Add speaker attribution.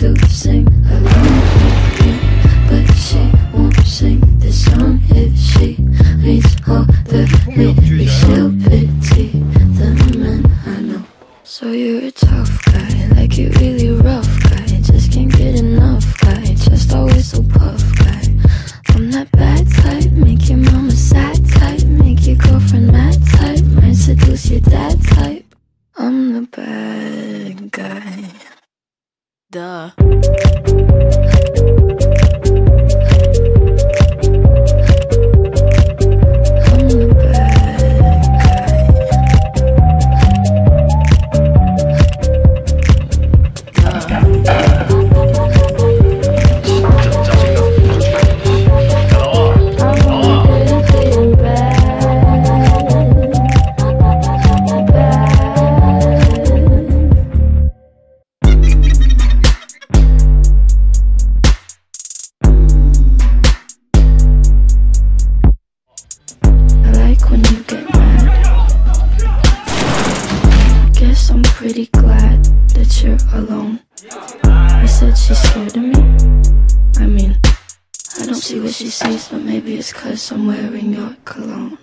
Speaker 1: to sing along
Speaker 2: with me But she won't sing this song if she needs all the lyrics She'll Duh. said she's scared of me? I mean, I don't see what she sees, but maybe it's cause I'm wearing your cologne.